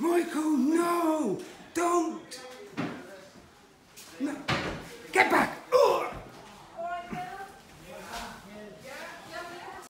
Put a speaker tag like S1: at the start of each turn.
S1: Michael, no! Don't! No! Get back!